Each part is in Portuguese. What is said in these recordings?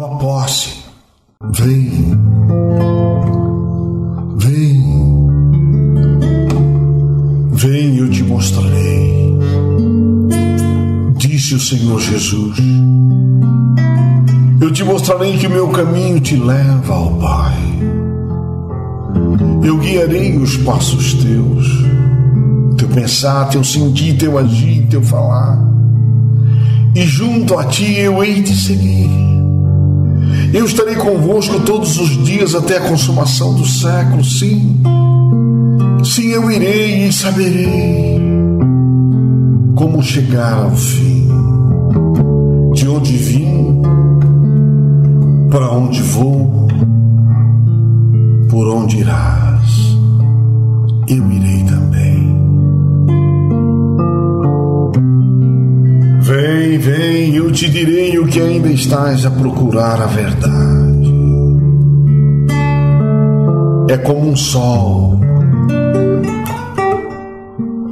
Toma posse. Vem. Vem. Vem, eu te mostrarei. Disse o Senhor Jesus. Eu te mostrarei que o meu caminho te leva ao Pai. Eu guiarei os passos teus, teu pensar, teu sentir, teu agir, teu falar. E junto a ti eu hei de seguir. Eu estarei convosco todos os dias até a consumação do século, sim. Sim, eu irei e saberei como chegar ao fim. De onde vim, para onde vou, por onde irás, eu irei também. Vem, vem, eu te direi o que ainda estás a procurar a verdade. É como um sol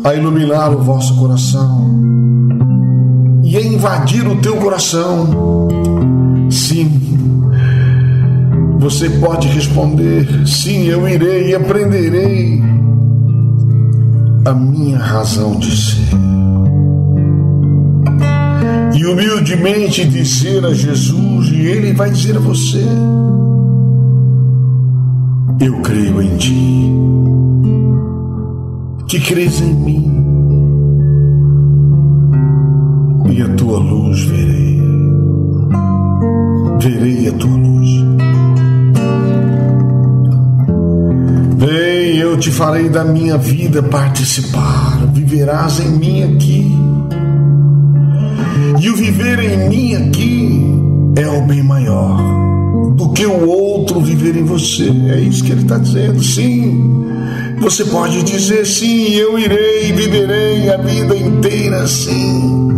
a iluminar o vosso coração e a invadir o teu coração. Sim, você pode responder: sim, eu irei e aprenderei a minha razão de ser. E humildemente dizer a Jesus, e Ele vai dizer a você: Eu creio em Ti, que crês em mim, e a tua luz verei, verei a tua luz. Vem, eu te farei da minha vida participar, viverás em mim aqui. E o viver em mim aqui é o bem maior do que o outro viver em você. É isso que ele está dizendo. Sim, você pode dizer sim, eu irei, viverei a vida inteira sim.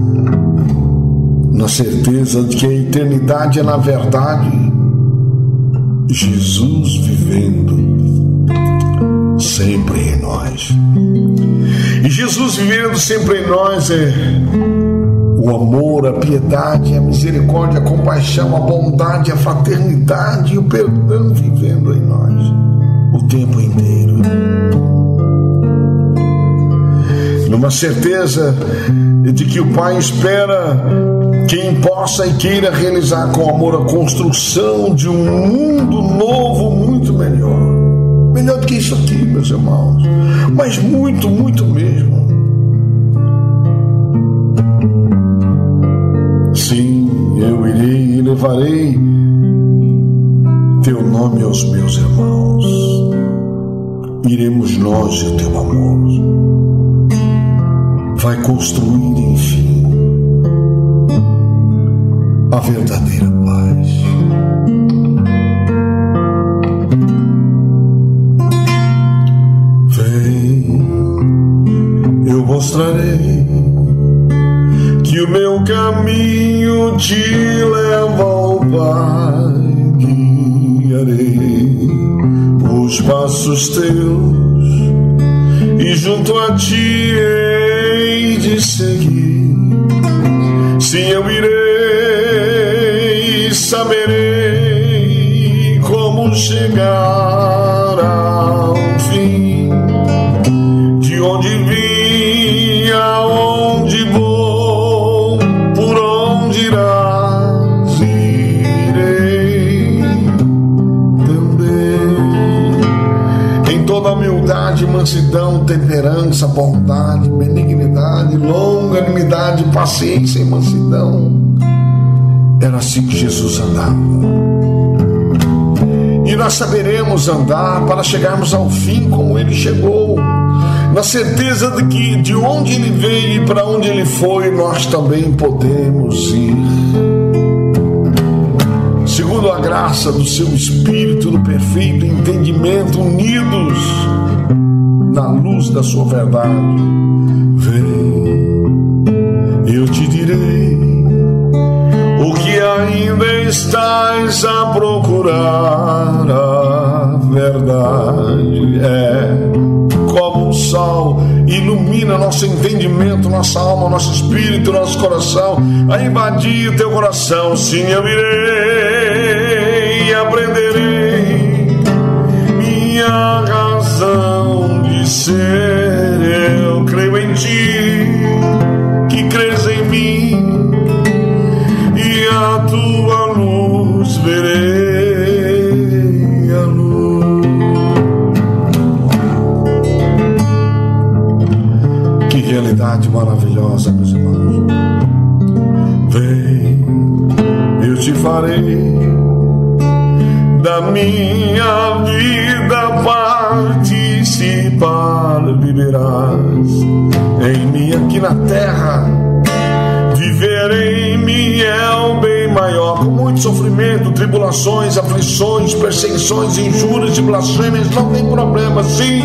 Na certeza de que a eternidade é, na verdade, Jesus vivendo sempre em nós. E Jesus vivendo sempre em nós é o amor, a piedade, a misericórdia, a compaixão, a bondade, a fraternidade e o perdão vivendo em nós o tempo inteiro. Numa certeza de que o Pai espera quem possa e queira realizar com amor a construção de um mundo novo muito melhor Melhor do que isso aqui, meus irmãos. Mas muito, muito mesmo. Sim, eu irei e levarei teu nome aos meus irmãos. Iremos nós e o teu amor. Vai construir, enfim, a verdadeira paz. mostrarei que o meu caminho te leva ao Pai. Guiarei os passos teus e junto a ti hei de seguir. Sim, eu irei, saberei como chegar ao fim de onde vim mansidão, temperança, bondade, benignidade, longanimidade, paciência e mansidão. Era assim que Jesus andava. E nós saberemos andar para chegarmos ao fim como ele chegou na certeza de que de onde ele veio e para onde ele foi, nós também podemos ir. Segundo a graça do seu Espírito, no perfeito entendimento, unidos na luz da sua verdade. Vem, eu te direi o que ainda estás a procurar. A verdade é como um sol, ilumina nosso entendimento, nossa alma, nosso espírito, nosso coração, a invadir o teu coração. Sim, eu irei e aprenderei minha razão vencer. Eu creio em ti, que crês em mim, e a tua luz verei. a luz Que realidade maravilhosa, meus irmãos. Vem, eu te farei da minha vida parte participar, viverás em mim aqui na terra. Viver em mim é o bem maior, com muito sofrimento, tribulações, aflições, perseguições, injúrias e blasfêmias, não tem problema, sim.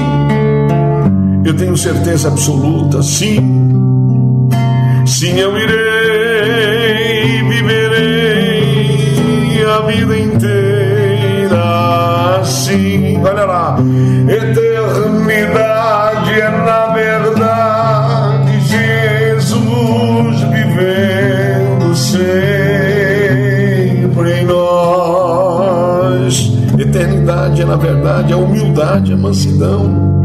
Eu tenho certeza absoluta, sim, sim, eu irei, viverei a vida inteira, Eternidade é na verdade a humildade, a mansidão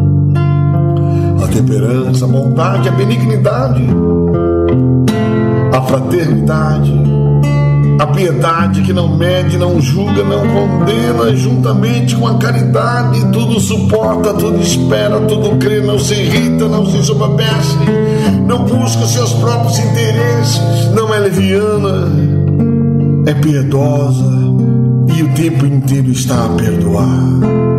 temperança, a bondade, a benignidade, a fraternidade, a piedade que não mede, não julga, não condena, juntamente com a caridade, tudo suporta, tudo espera, tudo crê, não se irrita, não se sobrepeça, não busca seus próprios interesses, não é leviana, é piedosa e o tempo inteiro está a perdoar.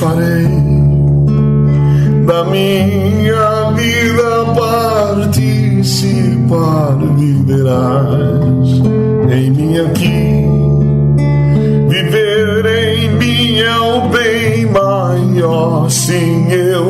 farei da minha vida participar, viverás em mim aqui. Viver em mim é o bem maior, sim, eu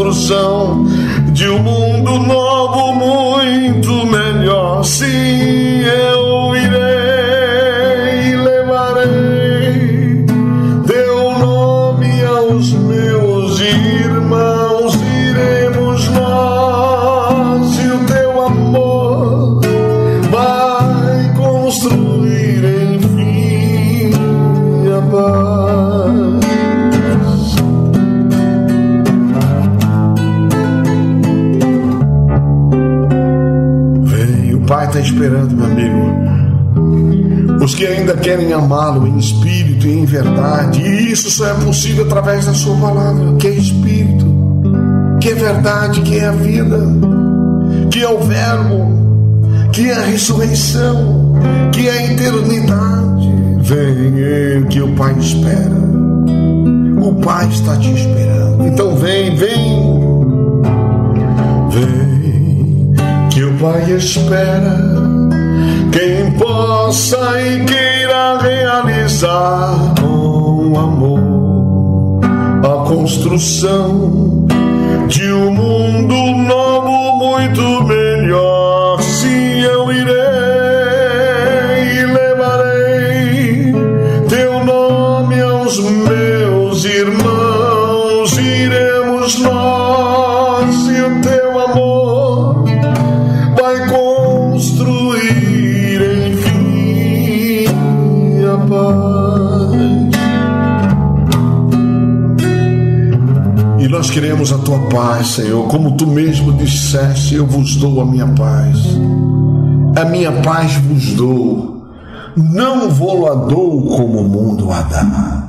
construção de um mundo novo, muito melhor. Sim, eu está esperando, meu amigo. Os que ainda querem amá-lo em espírito e em verdade, e isso só é possível através da Sua palavra, que é espírito, que é verdade, que é a vida, que é o Verbo, que é a ressurreição, que é a eternidade. Vem, que o Pai espera. O Pai está te esperando. Então vem, vem. O Pai espera. Quem possa e queira realizar com amor a construção de um mundo novo, muito melhor. Nós queremos a tua paz, Senhor. Como tu mesmo disseste, eu vos dou a minha paz. A minha paz vos dou. Não vou-la dou como o mundo a.